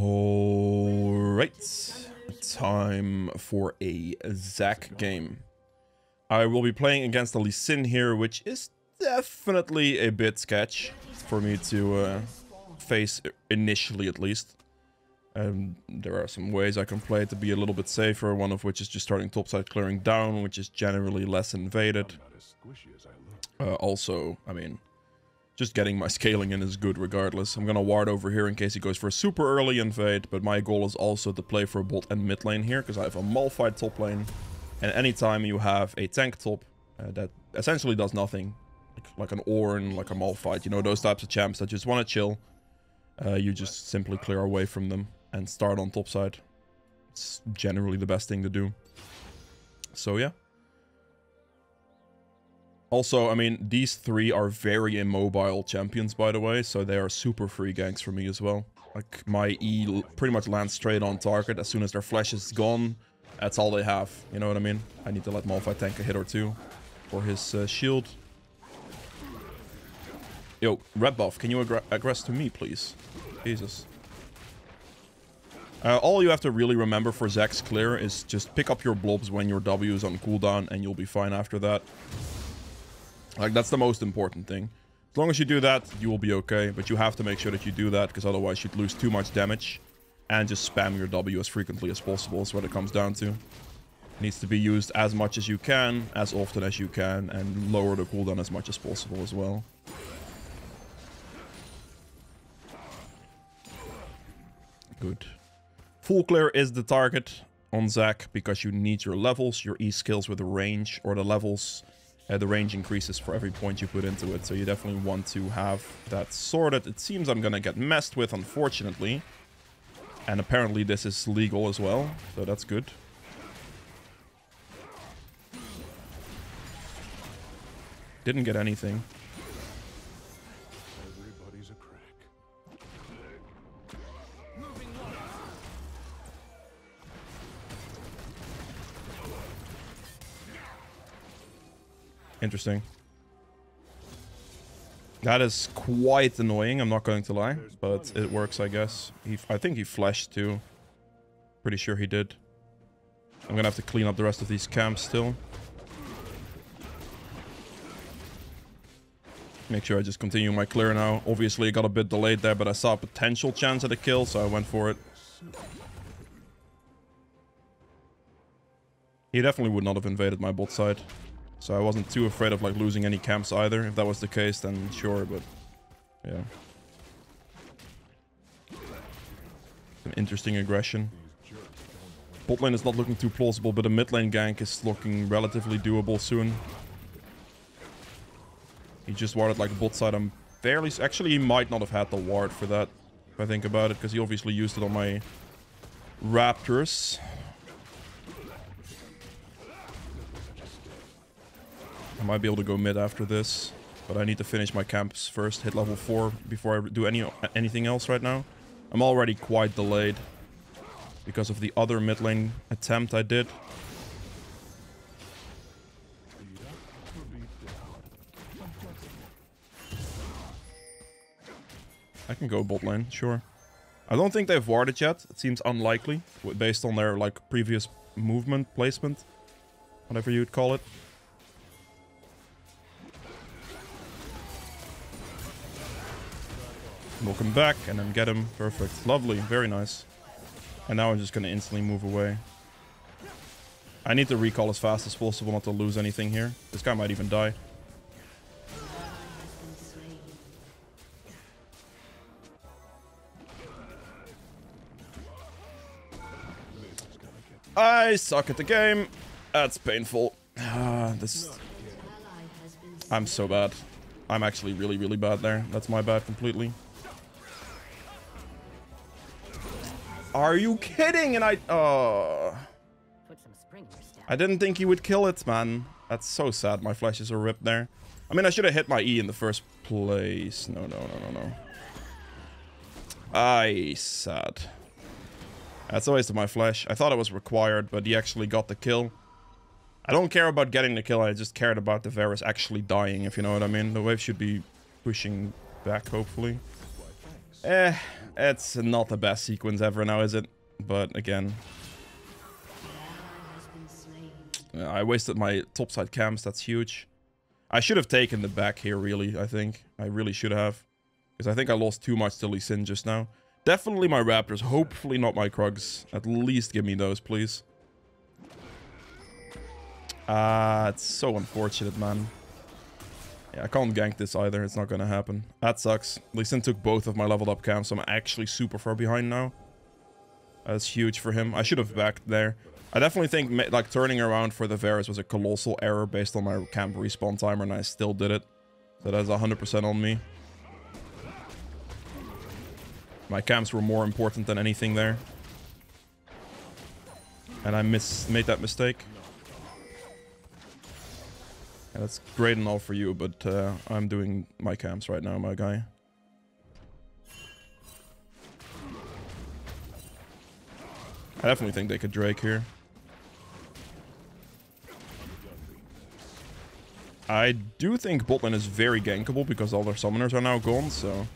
Alright, time for a Zac game. I will be playing against the Lee Sin here, which is definitely a bit sketch for me to uh, face initially at least. Um, there are some ways I can play it to be a little bit safer, one of which is just starting topside clearing down, which is generally less invaded. Uh, also, I mean, just getting my scaling in is good regardless. I'm gonna ward over here in case he goes for a super early invade, but my goal is also to play for a bot and mid lane here, because I have a Malphite top lane. And anytime you have a tank top uh, that essentially does nothing, like, like an Ornn, like a Malphite, you know, those types of champs that just want to chill, uh, you just simply clear away from them and start on top side. It's generally the best thing to do. So yeah. Also, I mean, these three are very immobile champions, by the way, so they are super free ganks for me as well. Like, my E pretty much lands straight on target as soon as their flash is gone. That's all they have, you know what I mean? I need to let Malphite tank a hit or two for his uh, shield. Yo, red buff, can you aggr aggress to me, please? Jesus. Uh, all you have to really remember for Zac's clear is just pick up your blobs when your W is on cooldown and you'll be fine after that. Like, that's the most important thing. As long as you do that, you will be okay. But you have to make sure that you do that, because otherwise you'd lose too much damage. And just spam your W as frequently as possible is what it comes down to. It needs to be used as much as you can, as often as you can, and lower the cooldown as much as possible as well. Good. Full clear is the target on Zac, because you need your levels, your E skills with the range, or the levels uh, the range increases for every point you put into it, so you definitely want to have that sorted. It seems I'm gonna get messed with, unfortunately. And apparently this is legal as well, so that's good. Didn't get anything. Interesting. That is quite annoying, I'm not going to lie. But it works, I guess. He, I think he flashed too. Pretty sure he did. I'm gonna have to clean up the rest of these camps still. Make sure I just continue my clear now. Obviously, I got a bit delayed there, but I saw a potential chance at a kill, so I went for it. He definitely would not have invaded my bot side. So I wasn't too afraid of like losing any camps either. If that was the case, then sure, but yeah. An interesting aggression. Bot lane is not looking too plausible, but a mid lane gank is looking relatively doable soon. He just warded like bot side. I'm fairly... Actually, he might not have had the ward for that, if I think about it, because he obviously used it on my Raptors. I might be able to go mid after this. But I need to finish my camps first, hit level 4 before I do any anything else right now. I'm already quite delayed. Because of the other mid lane attempt I did. I can go bot lane, sure. I don't think they've warded yet. It seems unlikely, based on their like previous movement placement. Whatever you'd call it. Walk him back and then get him. Perfect. Lovely. Very nice. And now I'm just going to instantly move away. I need to recall as fast as possible not to lose anything here. This guy might even die. I suck at the game. That's painful. Ah, this... I'm so bad. I'm actually really, really bad there. That's my bad completely. Are you kidding? And I... Oh... I didn't think he would kill it, man. That's so sad. My flashes are ripped there. I mean, I should have hit my E in the first place. No, no, no, no, no. I sad. That's a waste of my flash. I thought it was required, but he actually got the kill. I don't care about getting the kill. I just cared about the Varus actually dying, if you know what I mean. The wave should be pushing back, hopefully. Eh, it's not the best sequence ever now, is it? But again, I wasted my topside camps. That's huge. I should have taken the back here, really, I think. I really should have. Because I think I lost too much to Lee Sin just now. Definitely my Raptors. Hopefully not my Krugs. At least give me those, please. Ah, uh, it's so unfortunate, man. Yeah, I can't gank this either. It's not going to happen. That sucks. Lee Sin took both of my leveled up camps, so I'm actually super far behind now. That's huge for him. I should have backed there. I definitely think like turning around for the Varus was a colossal error based on my camp respawn timer, and I still did it. So that's 100% on me. My camps were more important than anything there. And I miss made that mistake. That's great and all for you, but uh, I'm doing my camps right now, my guy. I definitely think they could Drake here. I do think botlane is very gankable because all their summoners are now gone, so...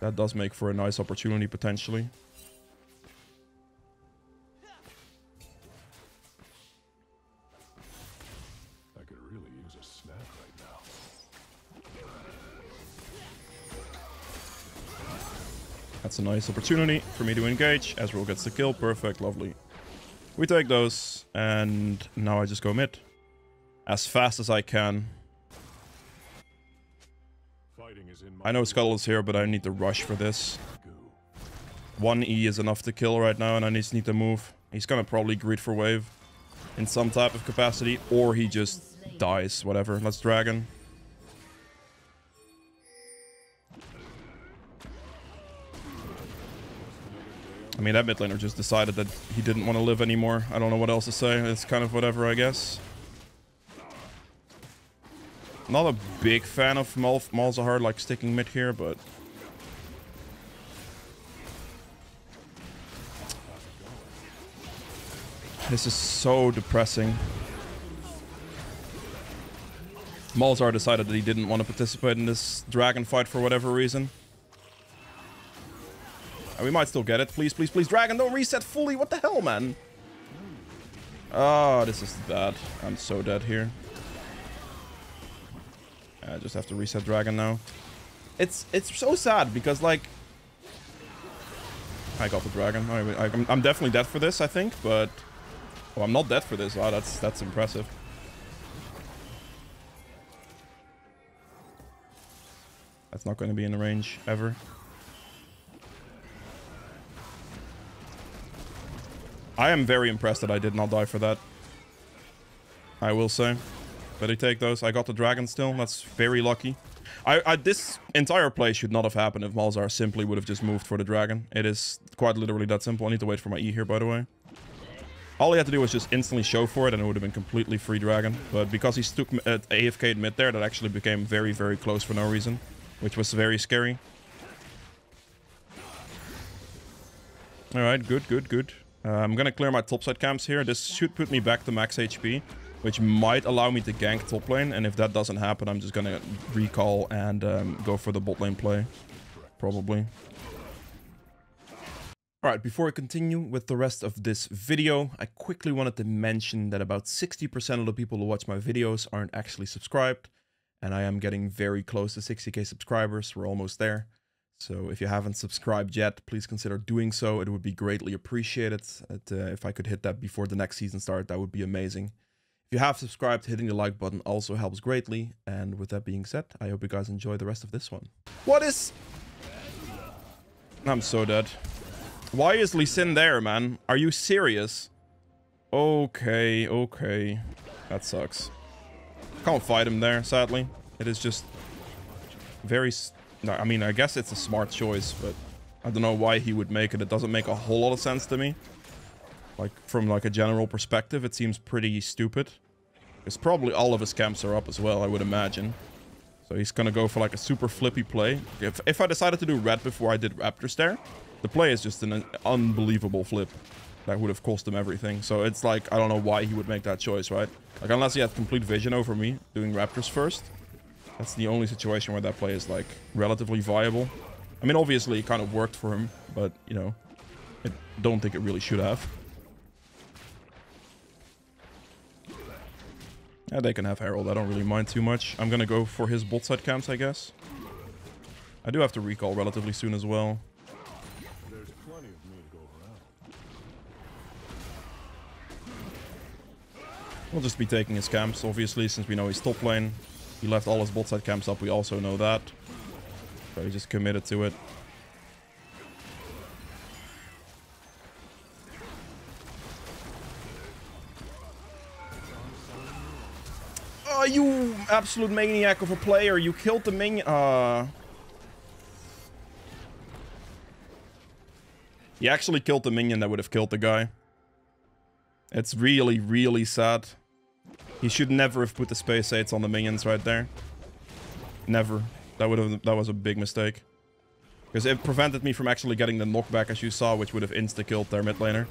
That does make for a nice opportunity, potentially. That's a nice opportunity for me to engage. Ezreal gets the kill. Perfect. Lovely. We take those. And now I just go mid. As fast as I can. I know Scuttle is here, but I need to rush for this. One E is enough to kill right now, and I just need to move. He's gonna probably greed for wave in some type of capacity, or he just dies, whatever. Let's Dragon. I mean, that mid laner just decided that he didn't want to live anymore. I don't know what else to say. It's kind of whatever, I guess. Not a big fan of Mal Malzahar, like, sticking mid here, but... This is so depressing. Malzahar decided that he didn't want to participate in this dragon fight for whatever reason. And we might still get it. Please, please, please. Dragon, don't reset fully. What the hell, man? Oh, this is bad. I'm so dead here. I just have to reset Dragon now. It's it's so sad because, like... I got the Dragon. I, I, I'm definitely dead for this, I think, but... Oh, I'm not dead for this. Wow, that's, that's impressive. That's not going to be in the range, ever. I am very impressed that I did not die for that. I will say. Better take those. I got the dragon still. That's very lucky. I, I, This entire play should not have happened if Malzahar simply would have just moved for the dragon. It is quite literally that simple. I need to wait for my E here, by the way. All he had to do was just instantly show for it and it would have been completely free dragon. But because he stuck at AFK mid there, that actually became very, very close for no reason. Which was very scary. Alright, good, good, good. Uh, I'm gonna clear my topside camps here. This should put me back to max HP, which might allow me to gank top lane. And if that doesn't happen, I'm just gonna recall and um, go for the bot lane play. Probably. Alright, before I continue with the rest of this video, I quickly wanted to mention that about 60% of the people who watch my videos aren't actually subscribed. And I am getting very close to 60k subscribers. We're almost there. So if you haven't subscribed yet, please consider doing so. It would be greatly appreciated. uh, if I could hit that before the next season start, that would be amazing. If you have subscribed, hitting the like button also helps greatly. And with that being said, I hope you guys enjoy the rest of this one. What is... I'm so dead. Why is Lee Sin there, man? Are you serious? Okay, okay. That sucks. Can't fight him there, sadly. It is just very I mean, I guess it's a smart choice, but I don't know why he would make it. It doesn't make a whole lot of sense to me. Like, from like a general perspective, it seems pretty stupid. Because probably all of his camps are up as well, I would imagine. So he's gonna go for like a super flippy play. If, if I decided to do red before I did Raptor Stare, the play is just an unbelievable flip. That would have cost him everything. So it's like, I don't know why he would make that choice, right? Like, unless he had complete vision over me doing Raptors first. That's the only situation where that play is like relatively viable. I mean, obviously it kind of worked for him, but you know, I don't think it really should have. Yeah, they can have Herald. I don't really mind too much. I'm gonna go for his bot side camps, I guess. I do have to recall relatively soon as well. We'll just be taking his camps, obviously, since we know he's top lane. He left all his bot side camps up, we also know that. So he just committed to it. Oh, you absolute maniac of a player. You killed the minion. Uh... He actually killed the minion that would have killed the guy. It's really, really sad. He should never have put the space aids on the minions right there. Never. That would have that was a big mistake. Because it prevented me from actually getting the knockback as you saw, which would have insta-killed their mid laner.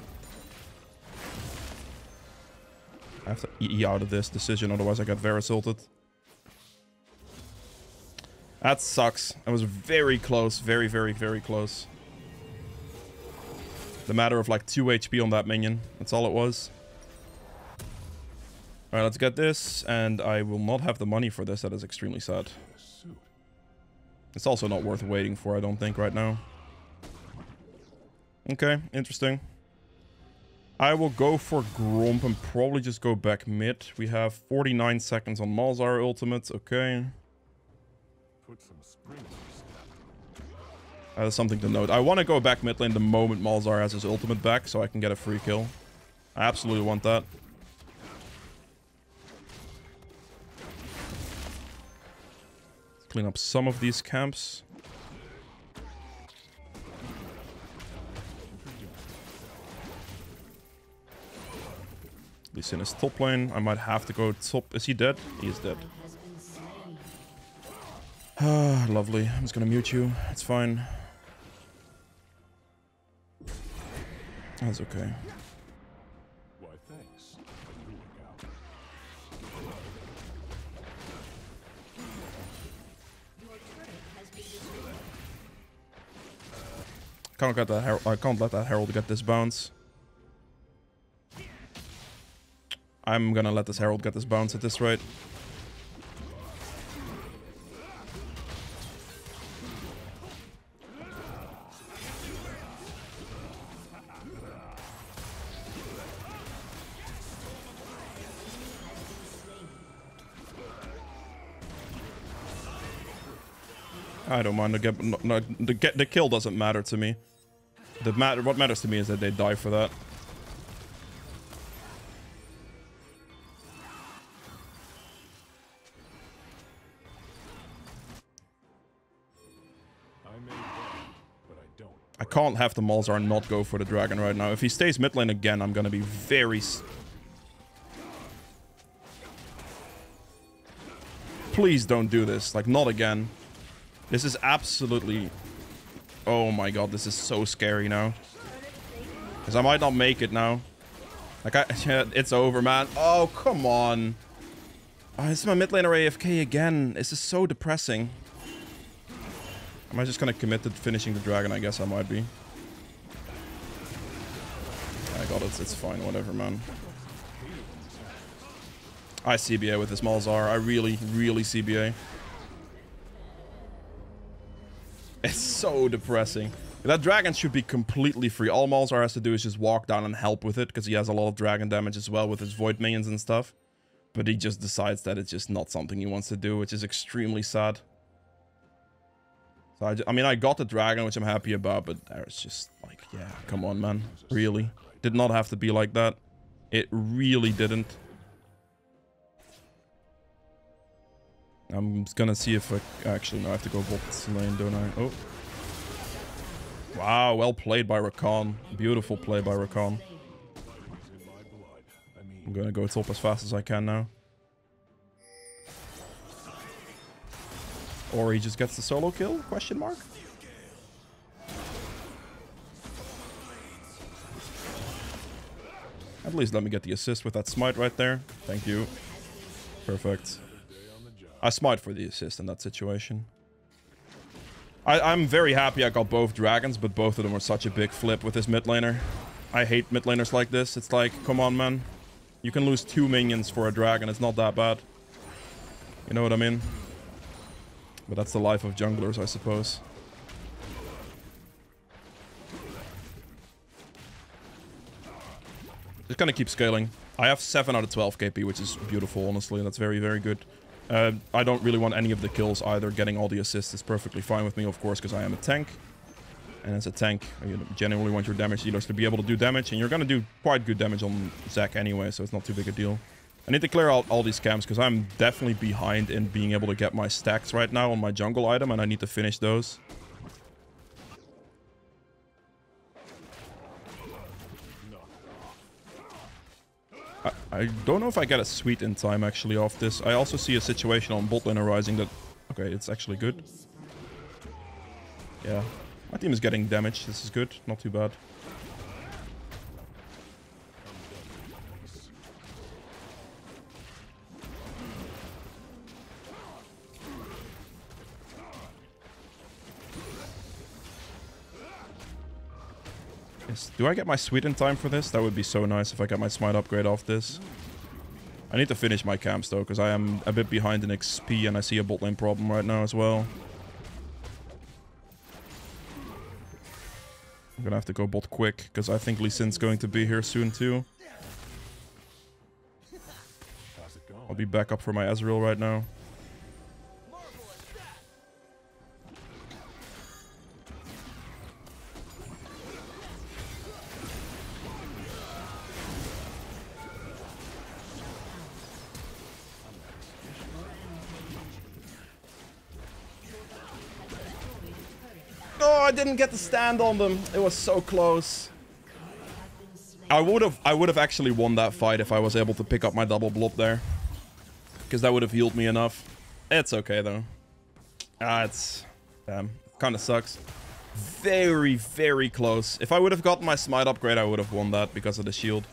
I have to E out of this decision, otherwise I get very assaulted. That sucks. I was very close. Very, very, very close. The matter of like 2 HP on that minion. That's all it was. Alright, let's get this. And I will not have the money for this. That is extremely sad. It's also not worth waiting for, I don't think, right now. Okay, interesting. I will go for Gromp and probably just go back mid. We have 49 seconds on Malzahar ultimate. Okay. Put some spring in your uh, step. That is something to note. I want to go back mid lane the moment Malzahar has his ultimate back so I can get a free kill. I absolutely want that. Clean up some of these camps. Lee Sin is top lane. I might have to go top. Is he dead? He is dead. Ah, lovely. I'm just gonna mute you. It's fine. That's okay. Can't get that. Her I can't let that Herald get this bounce. I'm gonna let this Herald get this bounce at this rate. I don't mind. The, get, no, the, get, the kill doesn't matter to me. The matter, what matters to me is that they die for that. I can't have the Malzahar not go for the dragon right now. If he stays mid lane again, I'm gonna be very... Please don't do this. Like, not again. This is absolutely... Oh my god, this is so scary now. Because I might not make it now. Like, I, it's over, man. Oh, come on. Oh, this is my mid laner AFK again. This is so depressing. Am I just gonna commit to finishing the dragon? I guess I might be. I got it. It's fine. Whatever, man. I CBA with this Malzahar. I really, really CBA. It's so depressing. That dragon should be completely free. All Malzahar has to do is just walk down and help with it, because he has a lot of dragon damage as well with his void minions and stuff. But he just decides that it's just not something he wants to do, which is extremely sad. So I, ju- I mean, I got the dragon, which I'm happy about, but there's just like, yeah, come on, man. Really? Did not have to be like that. It really didn't. I'm gonna see if I... Actually, no, I have to go bot lane, don't I? Oh. Wow, well played by Rakan. Beautiful play by Rakan. I'm gonna go top as fast as I can now. Or he just gets the solo kill? Question mark? At least let me get the assist with that smite right there. Thank you. Perfect. day on the job. I smite for the assist in that situation. I, I'm very happy I got both dragons, but both of them were such a big flip with this mid laner. I hate mid laners like this. It's like, come on, man. You can lose two minions for a dragon. It's not that bad. You know what I mean? But that's the life of junglers, I suppose. Just gonna keep scaling. I have 7 out of 12 KP, which is beautiful, honestly. That's very, very good. Uh, I don't really want any of the kills either. Getting all the assists is perfectly fine with me, of course, because I am a tank. And as a tank, you generally want your damage dealers to be able to do damage. And you're going to do quite good damage on Zac anyway, so it's not too big a deal. I need to clear out all these camps because I'm definitely behind in being able to get my stacks right now on my jungle item. And I need to finish those. I, don't know if I get a sweet in time actually off this. I also see a situation on bot lane arising that... Okay, it's actually good. Yeah. My team is getting damage. This is good. Not too bad. Yes. Do I get my sweet in time for this? That would be so nice if I get my smite upgrade off this. I need to finish my camps though, because I am a bit behind in XP and I see a bot lane problem right now as well. I'm gonna have to go bot quick, because I think Lee Sin's going to be here soon too. I'll be back up for my Ezreal right now. Didn't get the stand on them. It was so close. I would have I would have actually won that fight if I was able to pick up my double blob there. Because that would have healed me enough. It's okay though. Ah, it's damn. Kind of sucks. Very, very close. If I would have gotten my smite upgrade, I would have won that because of the shield.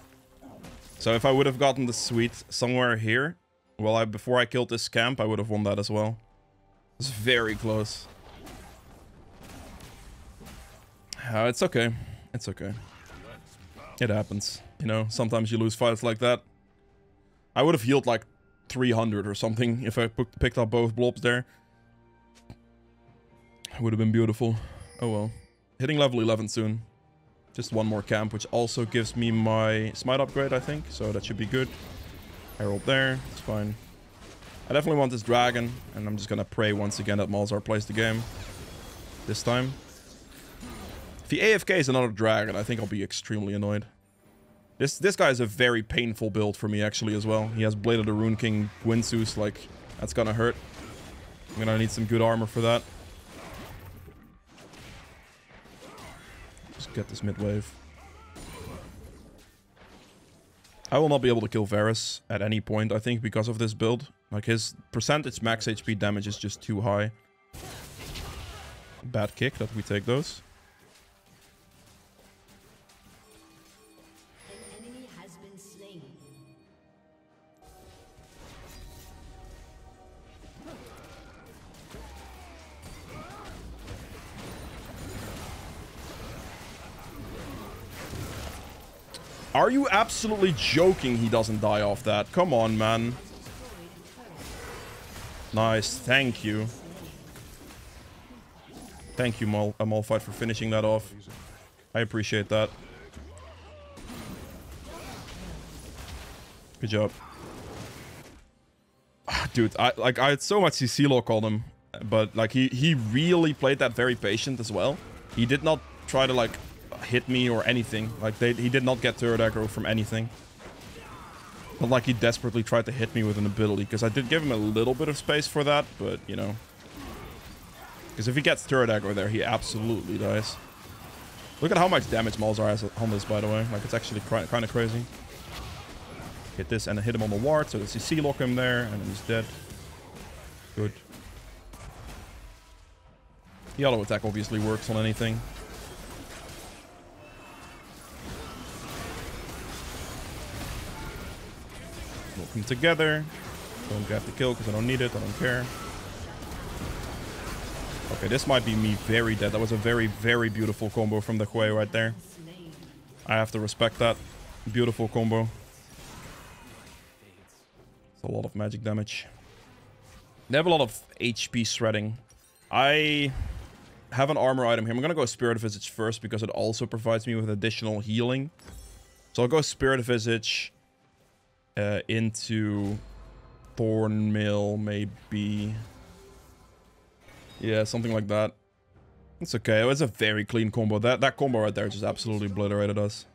So if I would have gotten the sweet somewhere here, well, I before I killed this camp, I would have won that as well. It's very close. Uh, it's okay. It's okay. It happens. You know, sometimes you lose fights like that. I would have healed like 300 or something if I picked up both blobs there. It would have been beautiful. Oh well. Hitting level 11 soon. Just one more camp, which also gives me my smite upgrade, I think. So that should be good. Herald there. It's fine. I definitely want this dragon. And I'm just gonna pray once again that Malzahar plays the game. This time. If he AFK is another dragon, I think I'll be extremely annoyed. This this guy is a very painful build for me, actually, as well. He has Blade of the Ruined King Guinsoo's, like, that's gonna hurt. I'm gonna need some good armor for that. Just get this mid wave. I will not be able to kill Varus at any point, I think, because of this build. Like, his percentage max HP damage is just too high. Bad kick that we take those. Are you absolutely joking he doesn't die off that? Come on, man. Nice. Thank you. Thank you, Mal uh, Malphite, for finishing that off. I appreciate that. Good job. Dude, I like I had so much CC lock on him, but like he he really played that very patient as well. He did not try to like hit me or anything. Like, they, he did not get turret aggro from anything. Not like he desperately tried to hit me with an ability, because I did give him a little bit of space for that, but, you know. Because if he gets turret aggro there, he absolutely dies. Look at how much damage Malzahar has on this, by the way. Like, it's actually kind of crazy. Hit this and hit him on the ward, so the CC lock him there, and he's dead. Good. The auto attack obviously works on anything. Them together. Don't get the kill because I don't need it. I don't care. Okay, this might be me very dead. That was a very, very beautiful combo from the Hwei right there. I have to respect that. Beautiful combo. It's a lot of magic damage. They have a lot of HP shredding. I have an armor item here. I'm going to go Spirit Visage first because it also provides me with additional healing. So I'll go Spirit Visage uh, into Thornmail, maybe. Yeah, something like that. It's okay. It was a very clean combo. That that combo right there just absolutely obliterated us.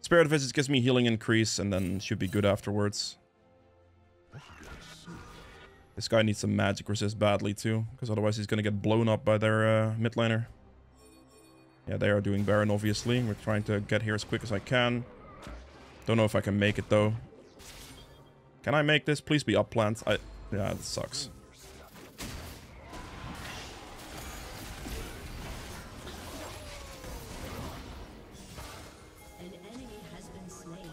Spirit Visage gives me healing increase and then should be good afterwards. This guy needs some magic resist badly too, because otherwise he's going to get blown up by their uh, mid laner. Yeah, they are doing Baron, obviously. We're trying to get here as quick as I can. Don't know if I can make it, though. Can I make this? Please be upplant. I... Yeah, it sucks. An enemy has been slain.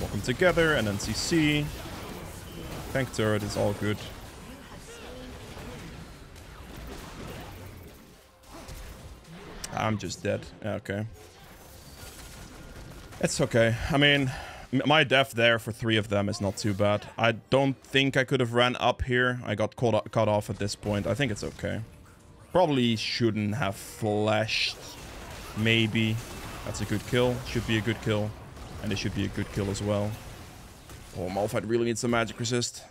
Welcome together, and then CC. Tank turret is all good. I'm just dead. Okay. It's okay. I mean, my death there for three of them is not too bad. I don't think I could have ran up here. I got caught cut off at this point. I think it's okay. Probably shouldn't have flashed. Maybe. That's a good kill. Should be a good kill. And it should be a good kill as well. Oh, Malphite really needs some magic resist.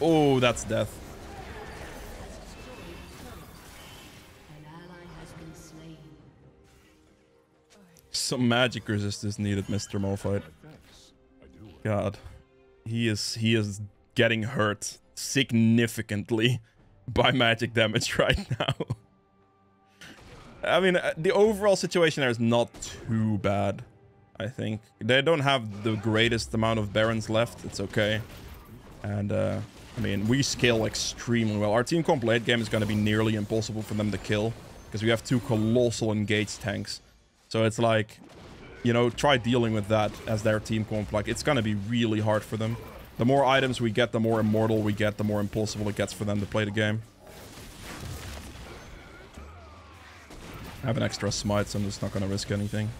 Oh, that's death. Some magic resist is needed, Mr. Malphite. God. He is he is getting hurt significantly by magic damage right now. I mean, uh, the overall situation there is not too bad, I think. They don't have the greatest amount of barons left. It's okay. And, uh, I mean, we scale extremely well. Our team comp late game is going to be nearly impossible for them to kill because we have two colossal engaged tanks. So it's like, you know, try dealing with that as their team comp. Like, it's going to be really hard for them. The more items we get, the more immortal we get, the more impossible it gets for them to play the game. I have an extra smite, so I'm just not going to risk anything.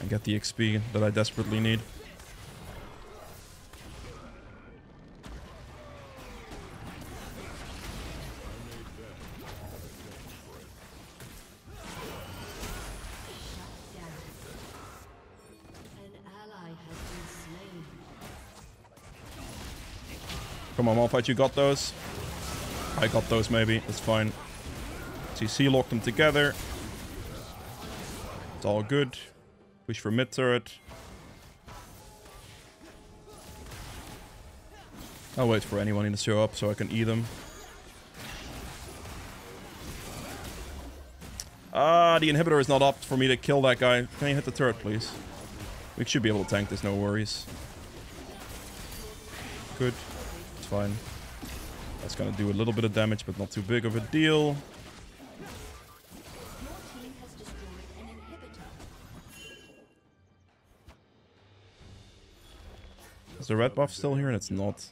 And get the XP that I desperately need. Come on, Malphite, you got those? I got those, maybe. It's fine. CC locked them together. It's all good. Push for mid turret. I'll wait for anyone to show up so I can eat them. Ah, the inhibitor is not up for me to kill that guy. Can you hit the turret, please? We should be able to tank this, no worries. Good. It's fine. That's gonna do a little bit of damage, but not too big of a deal. Is the red buff still here? And it's not.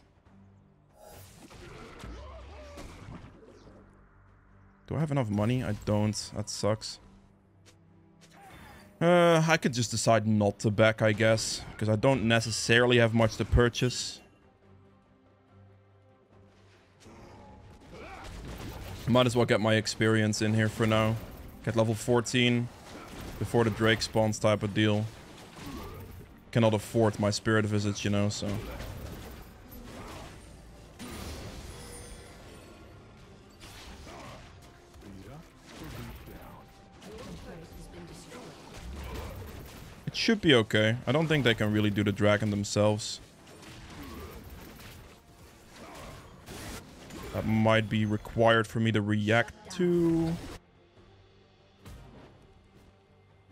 Do I have enough money? I don't. That sucks. Uh, I could just decide not to back, I guess. Because I don't necessarily have much to purchase. Might as well get my experience in here for now. Get level 14 before the Drake spawns type of deal. Cannot afford my Spirit Visage, you know, so... It should be okay. I don't think they can really do the dragon themselves. That might be required for me to react to.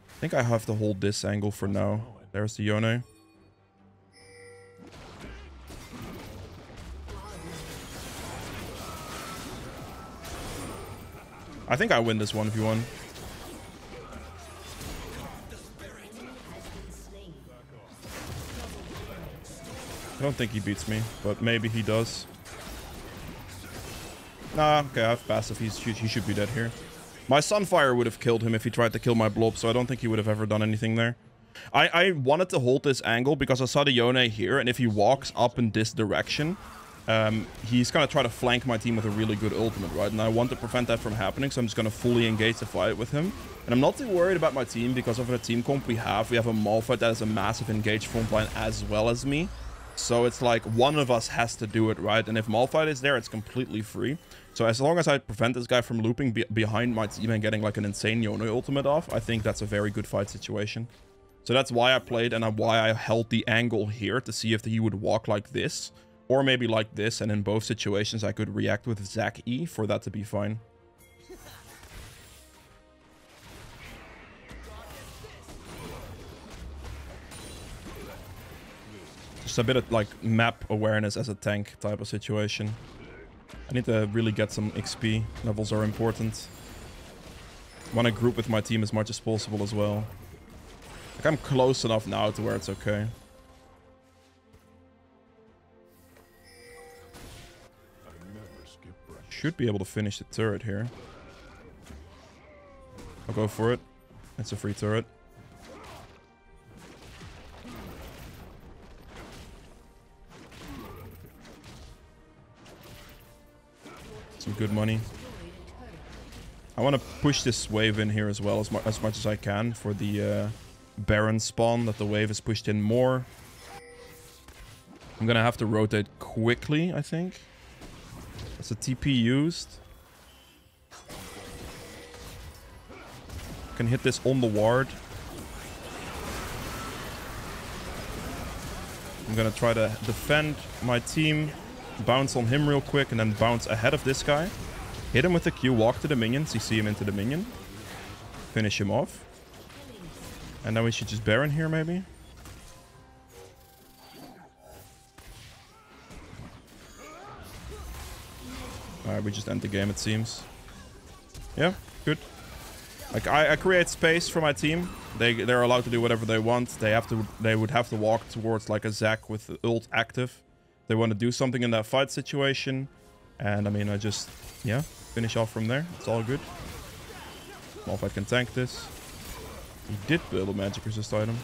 I think I have to hold this angle for now. There's the Yone. I think I win this one if you want. I don't think he beats me, but maybe he does. Nah, okay, I have passive. He's, he should be dead here. My Sunfire would have killed him if he tried to kill my Blob, so I don't think he would have ever done anything there. I, I wanted to hold this angle because I saw the Yone here, and if he walks up in this direction, um, he's going to try to flank my team with a really good ultimate, right? And I want to prevent that from happening, so I'm just going to fully engage the fight with him. And I'm not too worried about my team because of the team comp we have. We have a Malphite that has a massive engaged frontline as well as me. So it's like one of us has to do it, right? And if Malphite is there, it's completely free. So as long as I prevent this guy from looping be behind my team and getting like an insane Yone ultimate off, I think that's a very good fight situation. So that's why I played and uh, why I held the angle here to see if he would walk like this. Or maybe like this, and in both situations I could react with Zac E for that to be fine. Just a bit of like map awareness as a tank type of situation. I need to really get some XP. Levels are important. Want to group with my team as much as possible as well. Like I'm close enough now to where it's okay. Should be able to finish the turret here. I'll go for it. It's a free turret. Good money. I want to push this wave in here as well as, mu as much as I can for the uh, Baron spawn that the wave is pushed in more. I'm gonna have to rotate quickly, I think. That's a TP used. Can hit this on the ward. I'm gonna try to defend my team bounce on him real quick and then bounce ahead of this guy. Hit him with the Q, walk to the minions, you see him into the minion. Finish him off. And then we should just Baron here maybe. Alright, we just end the game it seems. Yeah, good. Like I, I create space for my team. They they're allowed to do whatever they want. They have to they would have to walk towards like a Zac with ult active they want to do something in that fight situation. And I mean, I just, yeah, finish off from there. It's all good. Malphite can tank this. He did build a magic resist item.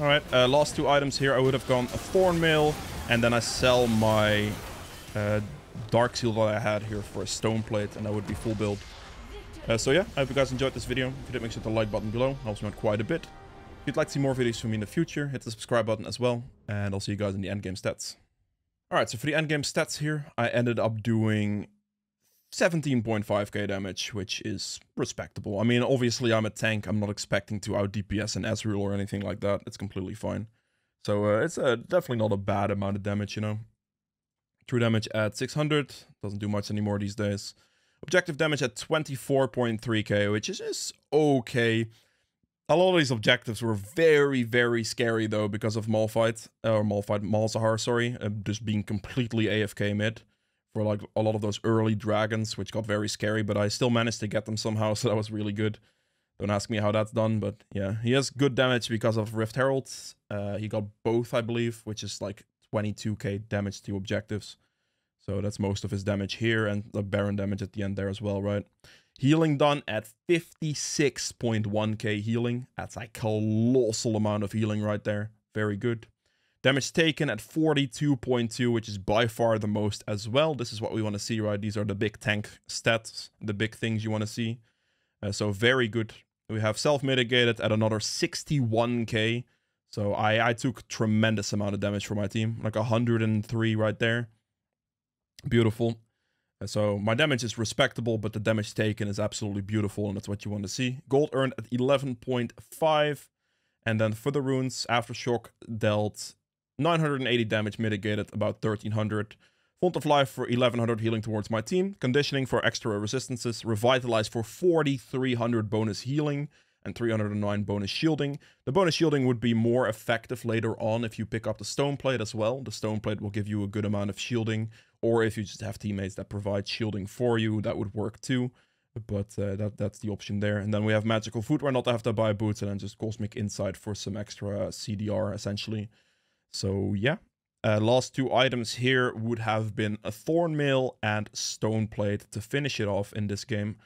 Alright, uh, last two items here. I would have gone a Thorn Mail, and then I sell my uh, Dark Seal that I had here for a Stone Plate, and that would be full build. Uh, so yeah, I hope you guys enjoyed this video. If you did, make sure to like button below. Helps me out quite a bit. If you'd like to see more videos from me in the future, hit the subscribe button as well. And I'll see you guys in the endgame stats. Alright, so for the endgame stats here, I ended up doing 17.5k damage, which is respectable. I mean, obviously I'm a tank. I'm not expecting to out DPS an Ezreal or anything like that. It's completely fine. So uh, it's uh, definitely not a bad amount of damage, you know. True damage at 600. Doesn't do much anymore these days. Objective damage at 24.3k, which is just okay. A lot of these objectives were very, very scary though because of Malphite, or Malphite, Malzahar, sorry, uh, just being completely AFK mid for like a lot of those early dragons, which got very scary, but I still managed to get them somehow, so that was really good. Don't ask me how that's done, but yeah, he has good damage because of Rift Herald. Uh, he got both, I believe, which is like 22k damage to objectives. So that's most of his damage here and the Baron damage at the end there as well, right? Healing done at 56.1k healing. That's a colossal amount of healing right there. Very good. Damage taken at 42.2, which is by far the most as well. This is what we want to see, right? These are the big tank stats, the big things you want to see. Uh, so very good. We have self-mitigated at another 61k. So I, I took tremendous amount of damage for my team, like 103 right there. Beautiful. So my damage is respectable, but the damage taken is absolutely beautiful, and that's what you want to see. Gold earned at 11.5. And then for the runes, Aftershock dealt 980 damage mitigated, about 1300. Font of Life for 1100 healing towards my team. Conditioning for extra resistances. Revitalize for 4300 bonus healing. And 309 bonus shielding. The bonus shielding would be more effective later on if you pick up the stone plate as well. The stone plate will give you a good amount of shielding, or if you just have teammates that provide shielding for you, that would work too. But uh, that that's the option there. And then we have magical footwear, not to have to buy boots, and then just cosmic insight for some extra CDR essentially. So yeah, uh, last two items here would have been a thorn mail and stone plate to finish it off in this game.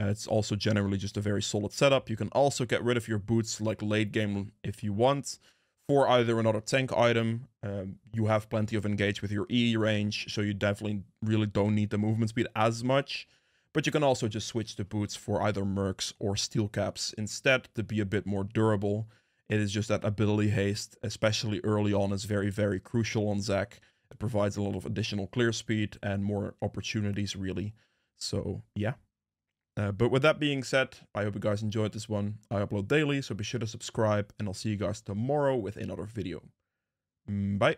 Uh, it's also generally just a very solid setup. You can also get rid of your boots like late game if you want for either another tank item. Um, you have plenty of engage with your E range, so you definitely really don't need the movement speed as much. But you can also just switch the boots for either mercs or steel caps instead to be a bit more durable. It is just that ability haste, especially early on, is very, very crucial on Zac. It provides a lot of additional clear speed and more opportunities, really. So, yeah. Uh, but with that being said, I hope you guys enjoyed this one. I upload daily, so be sure to subscribe, and I'll see you guys tomorrow with another video. Mm, Bye.